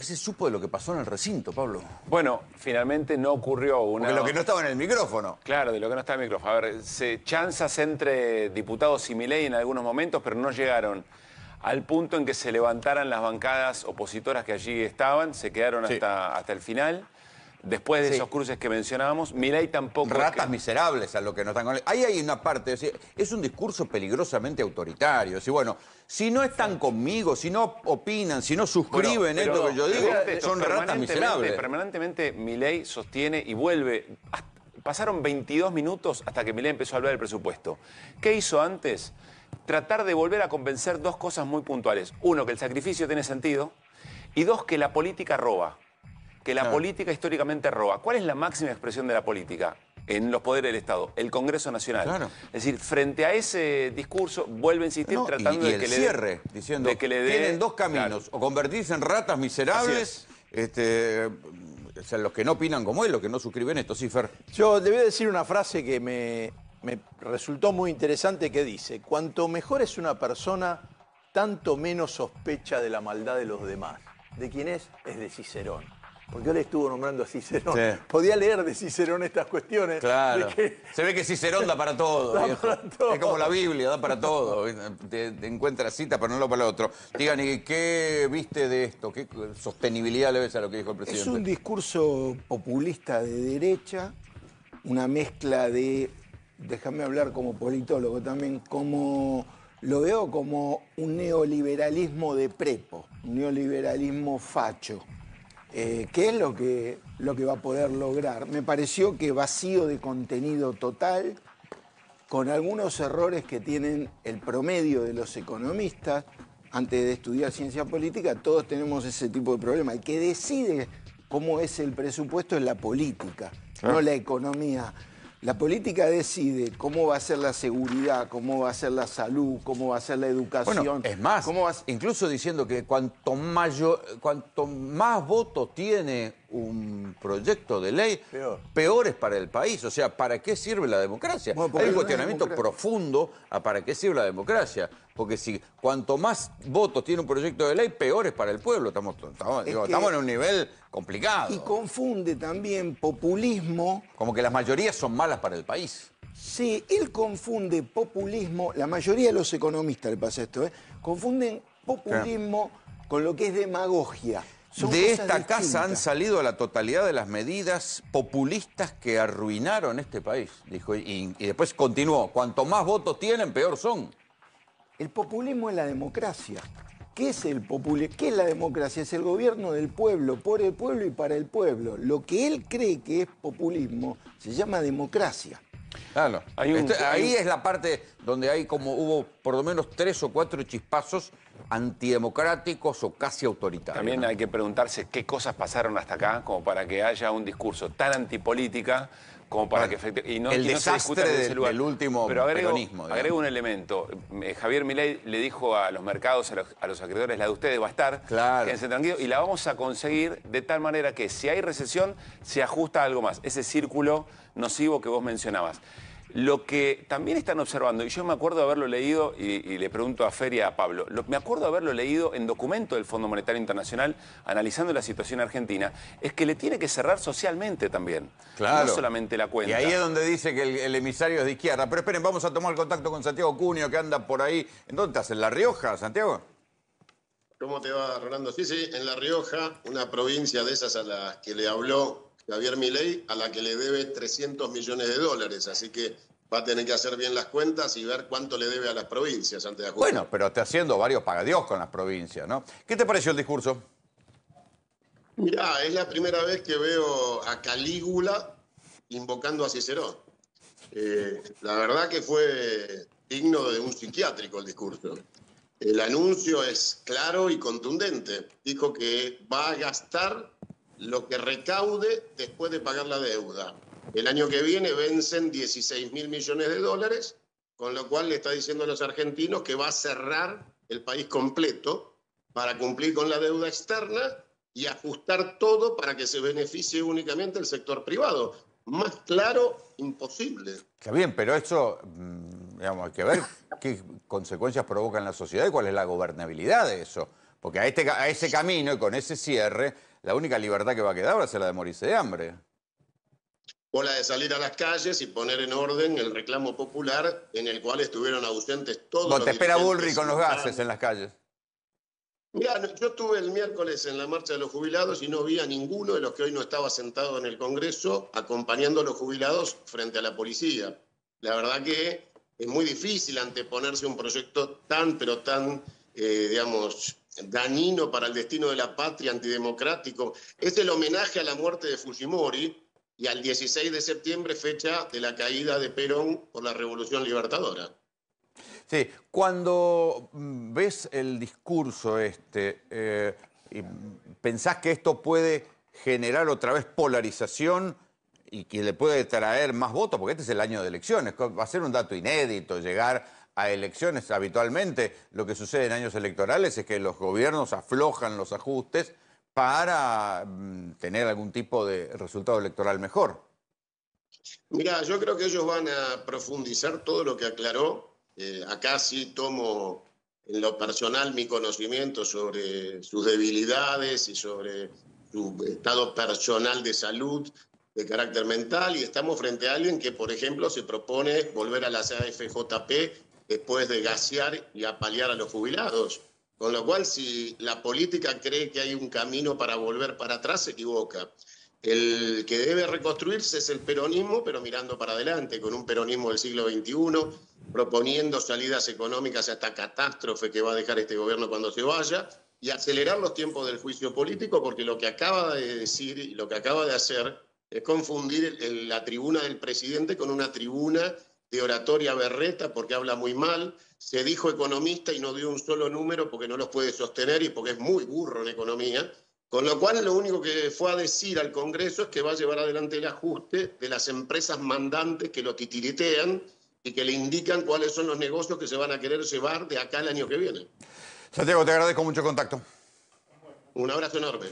qué se supo de lo que pasó en el recinto, Pablo? Bueno, finalmente no ocurrió una... Porque lo que no estaba en el micrófono. Claro, de lo que no está en el micrófono. A ver, se chanzas entre diputados y Milei en algunos momentos, pero no llegaron al punto en que se levantaran las bancadas opositoras que allí estaban, se quedaron Sí. hasta, hasta el final. Después de Sí. esos cruces que mencionábamos, Milei tampoco... Ratas que- miserables a lo que no están con él. Ahí hay una parte, es, decir, es un discurso peligrosamente autoritario. Es decir, bueno, si no están conmigo, si no opinan, si no suscriben Bueno, esto que yo digo, esto, son ratas permanentemente- miserables. Permanentemente Milei sostiene y vuelve. hasta- pasaron 22 minutos hasta que Milei empezó a hablar del presupuesto. ¿Qué hizo antes? Tratar de volver a convencer dos cosas muy puntuales. Uno, que el sacrificio tiene sentido. Y dos, que la política roba. Que la Claro. política históricamente roba. ¿Cuál es la máxima expresión de la política? En los poderes del Estado, el Congreso Nacional. Claro. Es decir, frente a ese discurso, vuelve a insistir No, tratando y, de que le dé- cierre, diciendo, de que le dé- tienen dos caminos, Claro. o convertirse en ratas miserables, este, o sea, los que no opinan como él, los que no suscriben esto, sí, Fer. Yo a decir una frase que me, me resultó muy interesante que dice, cuanto mejor es una persona, tanto menos sospecha de la maldad de los demás. ¿De quién es? Es de Cicerón. Porque él estuvo nombrando a Cicerón. Sí. Podía leer de Cicerón estas cuestiones. Claro. que- Se ve que Cicerón da para todo. Da para todo. Es como la Biblia, da para todo. Te, te encuentra cita, pero no lo para el otro. Digan, ¿y qué viste de esto? ¿Qué sostenibilidad le ves a lo que dijo el Es presidente? un discurso populista de derecha, una mezcla de, déjame hablar como politólogo también, como lo veo como un neoliberalismo de prepo, un neoliberalismo facho. Eh, ¿Qué es lo que, lo que va a poder lograr? Me pareció que vacío de contenido total, con algunos errores que tienen el promedio de los economistas. Antes de estudiar ciencia política, todos tenemos ese tipo de problema. El que decide cómo es el presupuesto es la política, no la economía. La política decide cómo va a ser la seguridad, cómo va a ser la salud, cómo va a ser la educación. Bueno, es más, cómo va a- incluso diciendo que cuanto, mayor, cuanto más votos tiene un proyecto de ley, Peor. es para el país. O sea, ¿para qué sirve la democracia? Bueno, Hay un cuestionamiento profundo a para qué sirve la democracia. Porque si cuanto más votos tiene un proyecto de ley, peor es para el pueblo. Estamos, estamos, Es digo, que- estamos en un nivel complicado. Y confunde también populismo Como que las mayorías son malas para el país. Sí, él confunde populismo, la mayoría de los economistas le pasa esto, ¿eh? confunden populismo con lo que es demagogia. Son de esta casa han salido la totalidad de las medidas populistas que arruinaron este país, dijo. Y, y después continuó, cuanto más votos tienen, peor son. El populismo es la democracia. ¿Qué es el populismo? ¿Qué es la democracia? Es el gobierno del pueblo, por el pueblo y para el pueblo. Lo que él cree que es populismo se llama democracia. Claro. Hay un- Este- hay ahí es la parte donde hay como hubo por lo menos tres o cuatro chispazos antidemocráticos o casi autoritarios. También hay que preguntarse qué cosas pasaron hasta acá como para que haya un discurso tan antipolítica como para Bueno, que efecti- y no, el y no se desastre ese del- lugar. del último Pero agrego, agrego un elemento. Javier Milei le dijo a los mercados, a los, a los acreedores, la de ustedes va a estar. Claro. Quédense tranquilos y la vamos a conseguir de tal manera que si hay recesión se ajusta a algo más. Ese círculo nocivo que vos mencionabas. Lo que también están observando, y yo me acuerdo de haberlo leído, y, y le pregunto a Feria a Pablo, lo- me acuerdo de haberlo leído en documento del Fondo Monetario Internacional analizando la situación argentina, es que le tiene que cerrar socialmente también. Claro. No solamente la cuenta. Y ahí es donde dice que el, el emisario es de izquierda. Pero esperen, vamos a tomar contacto con Santiago Cunio, que anda por ahí. ¿En dónde estás? ¿En La Rioja, Santiago? ¿Cómo te va, Rolando? Sí, sí, en La Rioja, una provincia de esas a las que le habló Javier Milei, a la que le debe 300 millones de dólares. Así que va a tener que hacer bien las cuentas y ver cuánto le debe a las provincias antes de. Bueno, pero está haciendo varios pagadios con las provincias, ¿no? ¿Qué te pareció el discurso? Mirá, es la primera vez que veo a Calígula invocando a Cicerón. Eh, la verdad que fue digno de un psiquiátrico el discurso. El anuncio es claro y contundente. Dijo que va a gastar lo que recaude después de pagar la deuda. El año que viene vencen 16 mil millones de dólares, con lo cual le está diciendo a los argentinos que va a cerrar el país completo para cumplir con la deuda externa y ajustar todo para que se beneficie únicamente el sector privado. Más claro, imposible. Está bien, pero eso, mm, digamos, hay que ver qué consecuencias provoca en la sociedad y cuál es la gobernabilidad de eso. Porque a, este, a ese camino y con ese cierre, la única libertad que va a quedar va a ser la de morirse de hambre. o la de salir a las calles y poner en orden el reclamo popular en el cual estuvieron ausentes todos Vos los te espera Bullrich con los gases en las calles. Mirá, no, yo estuve el miércoles en la marcha de los jubilados y no vi a ninguno de los que hoy no estaba sentado en el Congreso acompañando a los jubilados frente a la policía. La verdad que es muy difícil anteponerse a un proyecto tan, pero tan, eh, digamos, dañino para el destino de la patria, antidemocrático. Es el homenaje a la muerte de Fujimori y al 16 de septiembre, fecha de la caída de Perón por la Revolución Libertadora. Sí, cuando mm, ves el discurso este, eh, y pensás que esto puede generar otra vez polarización y que le puede traer más votos, porque este es el año de elecciones, va a ser un dato inédito llegar a elecciones. Habitualmente lo que sucede en años electorales es que los gobiernos aflojan los ajustes para mm, tener algún tipo de resultado electoral mejor. Mira, yo creo que ellos van a profundizar todo lo que aclaró. Eh, acá sí tomo en lo personal mi conocimiento sobre sus debilidades y sobre su estado personal de salud, de carácter mental, y estamos frente a alguien que, por ejemplo, se propone volver a las AFJP después de gasear y apalear a los jubilados. Con lo cual, si la política cree que hay un camino para volver para atrás, se equivoca. El que debe reconstruirse es el peronismo, pero mirando para adelante, con un peronismo del siglo XXI, proponiendo salidas económicas a esta catástrofe que va a dejar este gobierno cuando se vaya, y acelerar los tiempos del juicio político, porque lo que acaba de decir y lo que acaba de hacer es confundir la tribuna del presidente con una tribuna de oratoria berreta, porque habla muy mal, se dijo economista y no dio un solo número porque no los puede sostener y porque es muy burro en economía. Con lo cual, lo único que fue a decir al Congreso es que va a llevar adelante el ajuste de las empresas mandantes que lo titiritean y que le indican cuáles son los negocios que se van a querer llevar de acá al año que viene. Santiago, te agradezco mucho el contacto. Un abrazo enorme.